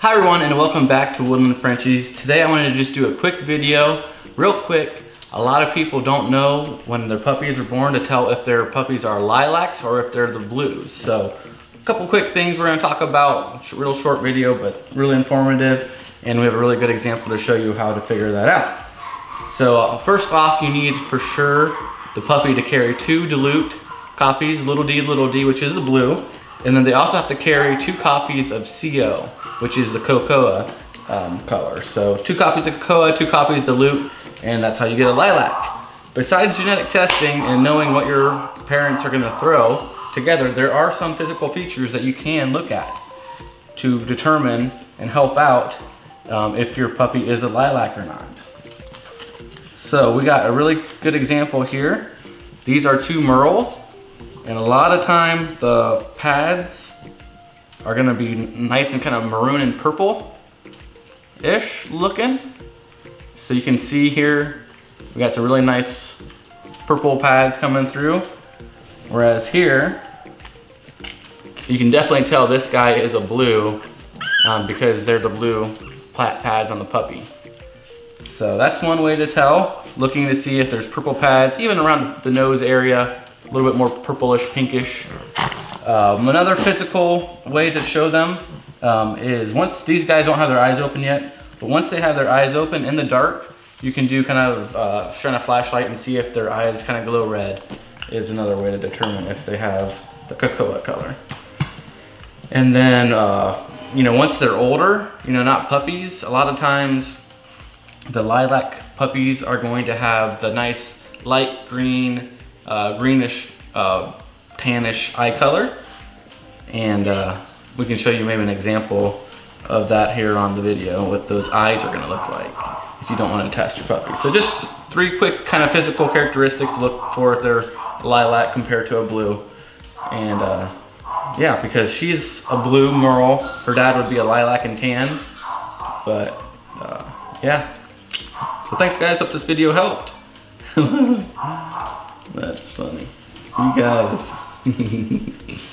Hi everyone and welcome back to Woodland Frenchies. Today I wanted to just do a quick video, real quick. A lot of people don't know when their puppies are born to tell if their puppies are lilacs or if they're the blues. So a couple quick things we're gonna talk about, real short video but really informative and we have a really good example to show you how to figure that out. So uh, first off you need for sure the puppy to carry two dilute copies, little d, little d, which is the blue, and then they also have to carry two copies of CO, which is the cocoa um, color. So two copies of cocoa, two copies dilute, and that's how you get a lilac. Besides genetic testing and knowing what your parents are gonna throw together, there are some physical features that you can look at to determine and help out um, if your puppy is a lilac or not. So we got a really good example here. These are two merles. And a lot of time the pads are gonna be nice and kind of maroon and purple-ish looking. So you can see here, we got some really nice purple pads coming through. Whereas here, you can definitely tell this guy is a blue um, because they're the blue plat pads on the puppy. So that's one way to tell, looking to see if there's purple pads, even around the nose area, a little bit more purplish, pinkish. Um, another physical way to show them um, is once these guys don't have their eyes open yet, but once they have their eyes open in the dark, you can do kind of uh, shine a flashlight and see if their eyes kind of glow red is another way to determine if they have the cocoa color. And then, uh, you know, once they're older, you know, not puppies, a lot of times the lilac puppies are going to have the nice light green uh, greenish, uh, tannish eye color. And uh, we can show you maybe an example of that here on the video, what those eyes are gonna look like if you don't wanna test your puppy. So just three quick kind of physical characteristics to look for if they're lilac compared to a blue. And uh, yeah, because she's a blue merle, her dad would be a lilac and tan. But uh, yeah. So thanks guys, hope this video helped. That's funny. You guys.